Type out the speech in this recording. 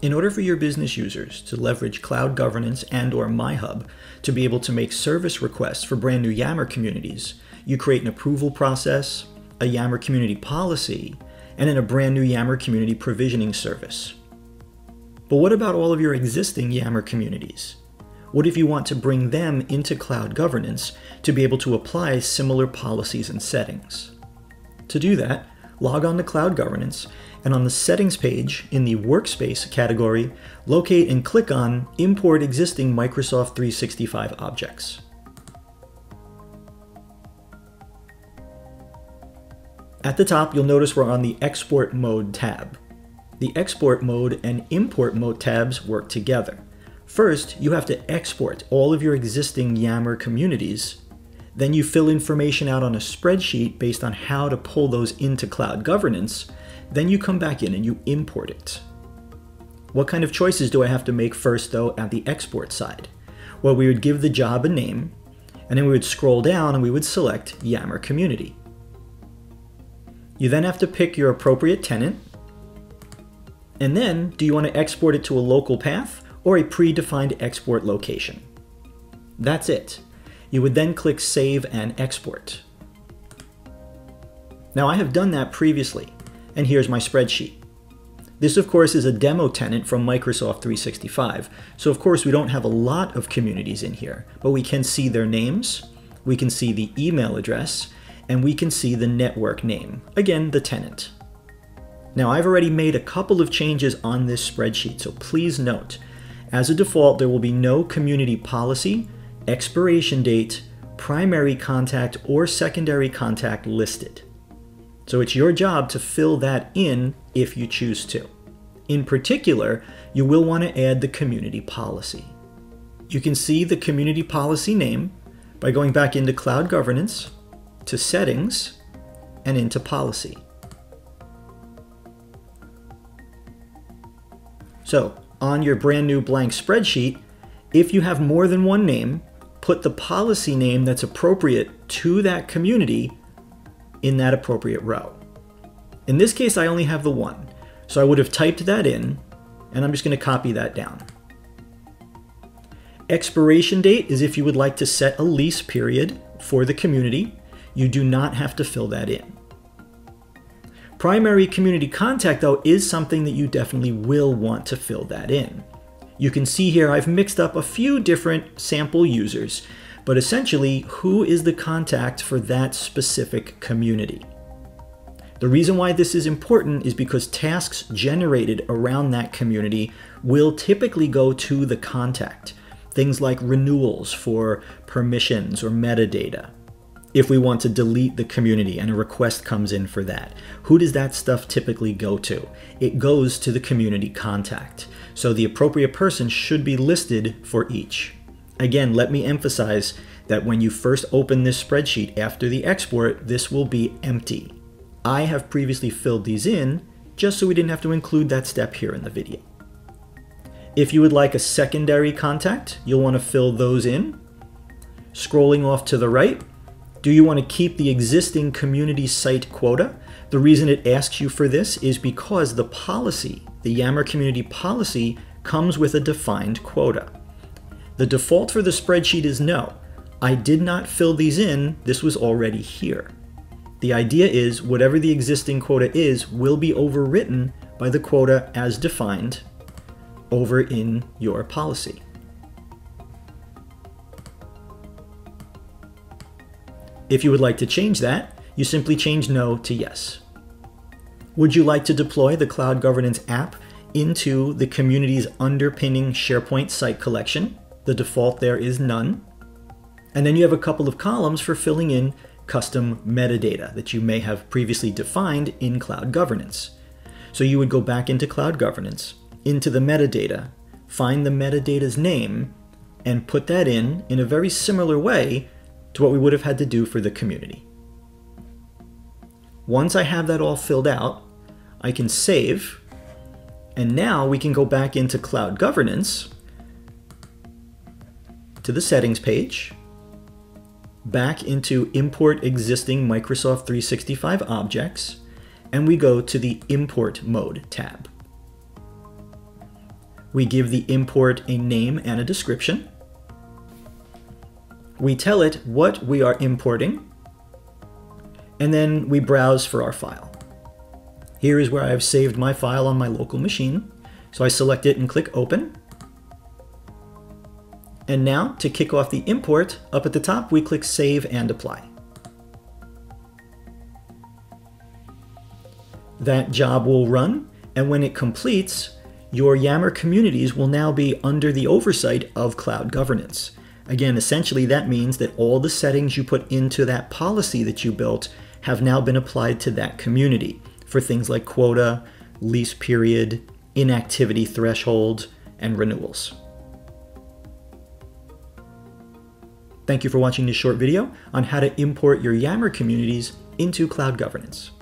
In order for your business users to leverage cloud governance and or MyHub to be able to make service requests for brand new Yammer communities, you create an approval process, a Yammer community policy, and then a brand new Yammer community provisioning service. But what about all of your existing Yammer communities? What if you want to bring them into cloud governance to be able to apply similar policies and settings? To do that, log on to Cloud Governance, and on the Settings page in the Workspace category, locate and click on Import Existing Microsoft 365 Objects. At the top, you'll notice we're on the Export Mode tab. The Export Mode and Import Mode tabs work together. First, you have to export all of your existing Yammer communities. Then you fill information out on a spreadsheet based on how to pull those into cloud governance. Then you come back in and you import it. What kind of choices do I have to make first, though, at the export side? Well, we would give the job a name, and then we would scroll down and we would select Yammer Community. You then have to pick your appropriate tenant, and then do you want to export it to a local path or a predefined export location? That's it. You would then click Save and Export. Now I have done that previously, and here's my spreadsheet. This of course is a demo tenant from Microsoft 365, so of course we don't have a lot of communities in here, but we can see their names, we can see the email address, and we can see the network name, again the tenant. Now I've already made a couple of changes on this spreadsheet, so please note, as a default there will be no community policy, expiration date, primary contact, or secondary contact listed. So it's your job to fill that in if you choose to. In particular, you will want to add the community policy. You can see the community policy name by going back into Cloud Governance, to Settings, and into Policy. So, on your brand new blank spreadsheet, if you have more than one name, put the policy name that's appropriate to that community in that appropriate row. In this case, I only have the one, so I would have typed that in, and I'm just going to copy that down. Expiration date is if you would like to set a lease period for the community. You do not have to fill that in. Primary community contact, though, is something that you definitely will want to fill that in. You can see here I've mixed up a few different sample users, but essentially, who is the contact for that specific community? The reason why this is important is because tasks generated around that community will typically go to the contact. Things like renewals for permissions or metadata if we want to delete the community and a request comes in for that. Who does that stuff typically go to? It goes to the community contact. So the appropriate person should be listed for each. Again, let me emphasize that when you first open this spreadsheet after the export, this will be empty. I have previously filled these in just so we didn't have to include that step here in the video. If you would like a secondary contact, you'll want to fill those in. Scrolling off to the right, do you want to keep the existing community site quota? The reason it asks you for this is because the policy, the Yammer community policy, comes with a defined quota. The default for the spreadsheet is no. I did not fill these in, this was already here. The idea is whatever the existing quota is will be overwritten by the quota as defined over in your policy. If you would like to change that, you simply change no to yes. Would you like to deploy the Cloud Governance app into the community's underpinning SharePoint site collection? The default there is none. And then you have a couple of columns for filling in custom metadata that you may have previously defined in Cloud Governance. So you would go back into Cloud Governance, into the metadata, find the metadata's name, and put that in in a very similar way to what we would have had to do for the community. Once I have that all filled out, I can save, and now we can go back into Cloud Governance to the Settings page, back into Import Existing Microsoft 365 Objects, and we go to the Import Mode tab. We give the import a name and a description. We tell it what we are importing, and then we browse for our file. Here is where I've saved my file on my local machine. So I select it and click Open. And now, to kick off the import, up at the top, we click Save and Apply. That job will run, and when it completes, your Yammer communities will now be under the oversight of cloud governance. Again, essentially that means that all the settings you put into that policy that you built have now been applied to that community for things like quota, lease period, inactivity threshold, and renewals. Thank you for watching this short video on how to import your Yammer communities into Cloud Governance.